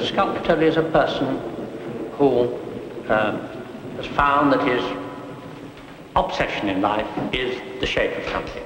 the sculptor is a person who uh, has found that his obsession in life is the shape of something.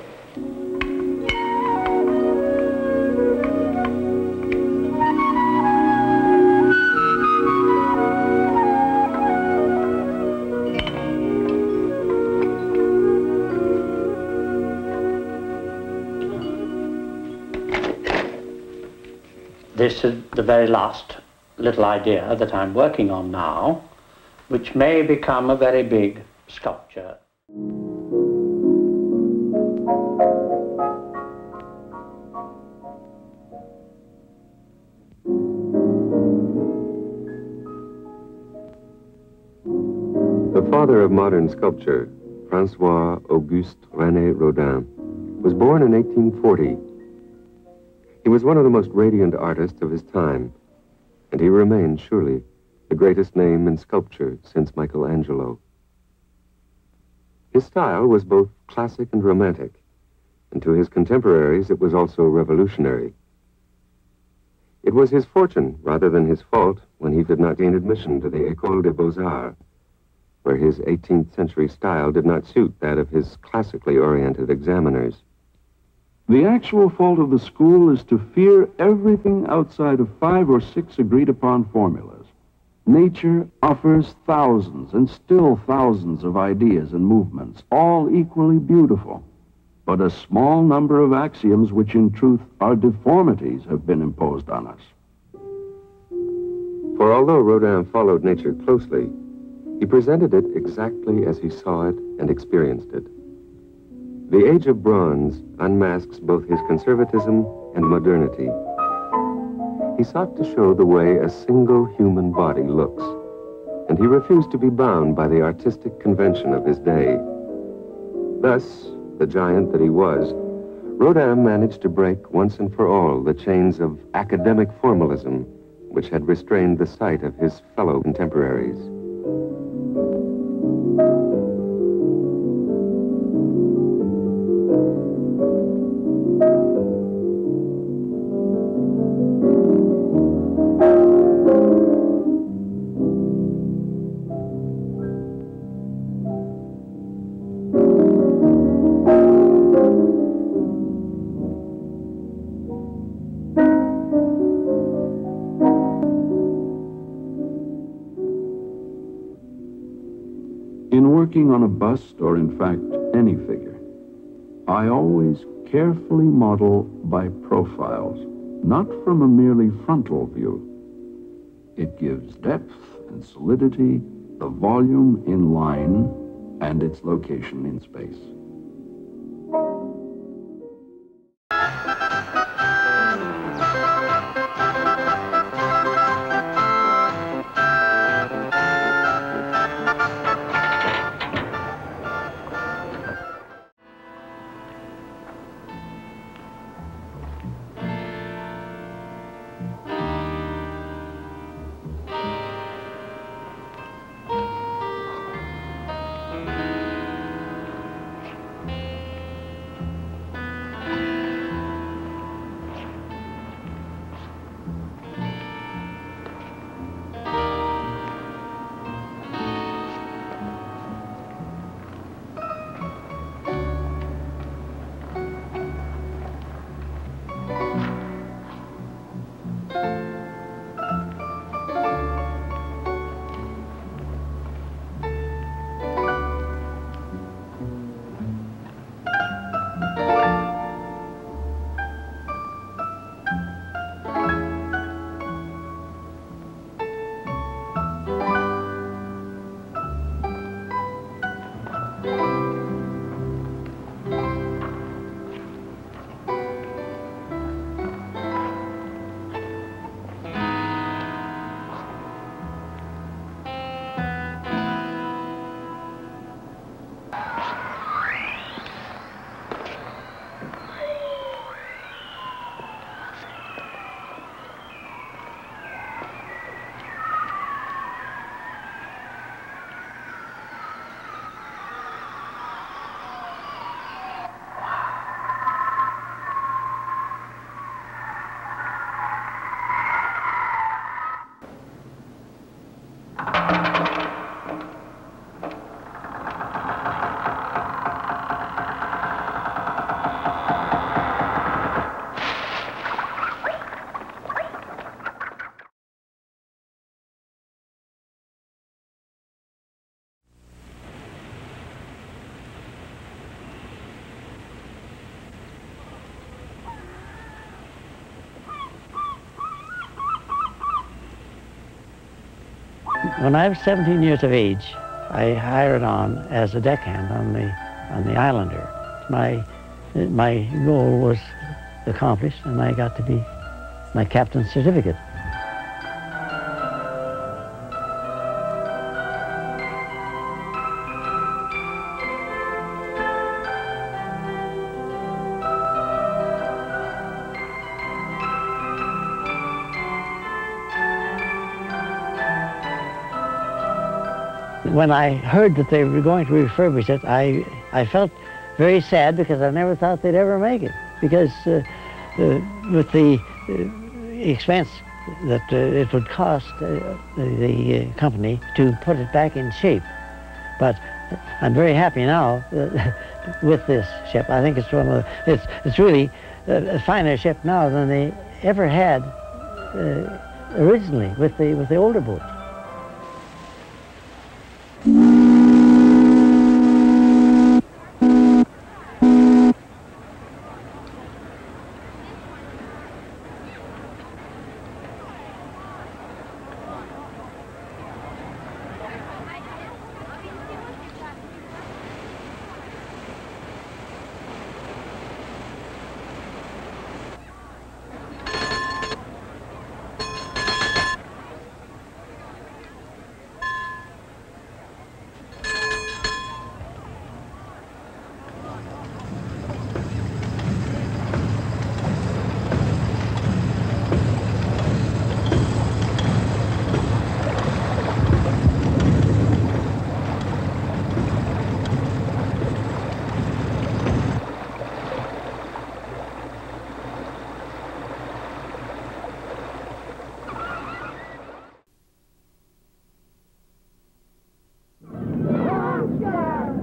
This is the very last little idea that I'm working on now, which may become a very big sculpture. The father of modern sculpture, Francois Auguste René Rodin, was born in 1840. He was one of the most radiant artists of his time, and he remains, surely, the greatest name in sculpture since Michelangelo. His style was both classic and romantic, and to his contemporaries it was also revolutionary. It was his fortune, rather than his fault, when he did not gain admission to the École des Beaux-Arts, where his 18th century style did not suit that of his classically oriented examiners. The actual fault of the school is to fear everything outside of five or six agreed upon formulas. Nature offers thousands and still thousands of ideas and movements, all equally beautiful. But a small number of axioms which in truth are deformities have been imposed on us. For although Rodin followed nature closely, he presented it exactly as he saw it and experienced it. The Age of Bronze unmasks both his conservatism and modernity. He sought to show the way a single human body looks, and he refused to be bound by the artistic convention of his day. Thus, the giant that he was, Rodin managed to break once and for all the chains of academic formalism which had restrained the sight of his fellow contemporaries. Working on a bust, or in fact any figure, I always carefully model by profiles, not from a merely frontal view. It gives depth and solidity, the volume in line, and its location in space. 嗯 When I was 17 years of age, I hired on as a deckhand on the on the Islander. My my goal was accomplished, and I got to be my captain's certificate. When I heard that they were going to refurbish it, I, I felt very sad because I never thought they'd ever make it. Because uh, uh, with the uh, expense that uh, it would cost uh, the company to put it back in shape. But I'm very happy now with this ship. I think it's one of the, it's, it's really a finer ship now than they ever had originally with the, with the older boats.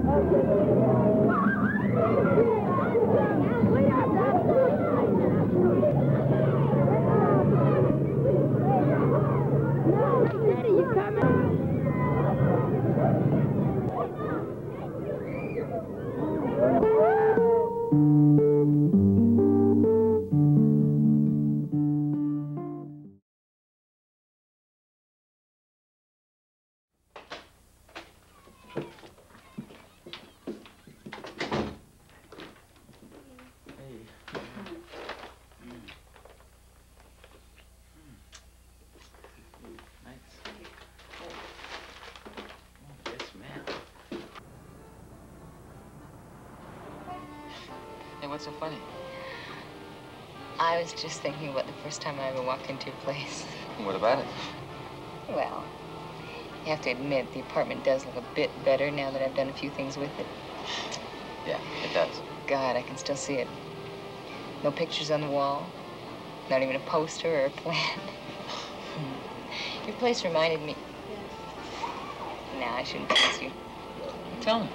Wait up, that's what's so funny? I was just thinking about the first time I ever walked into your place. What about it? Well, you have to admit, the apartment does look a bit better now that I've done a few things with it. Yeah, it does. God, I can still see it. No pictures on the wall. Not even a poster or a plan. your place reminded me... Nah, I shouldn't tease you. Tell me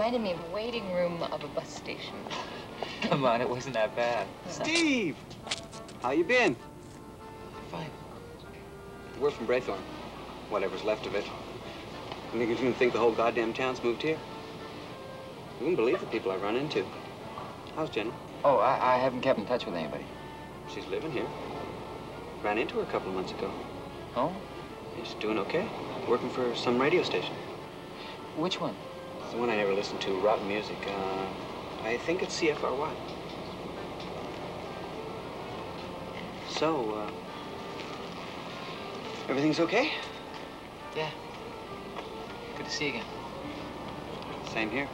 reminded me of the waiting room of a bus station. Come on, it wasn't that bad. Steve! How you been? Fine. We're from Braythorne. Whatever's left of it. I think you think the whole goddamn town's moved here? You wouldn't believe the people I run into. How's Jenny? Oh, I, I haven't kept in touch with anybody. She's living here. Ran into her a couple of months ago. Oh? she's doing okay. Working for some radio station. Which one? The one I never listened to, rock music. Uh, I think it's CFRY. So, uh, everything's okay? Yeah. Good to see you again. Same here.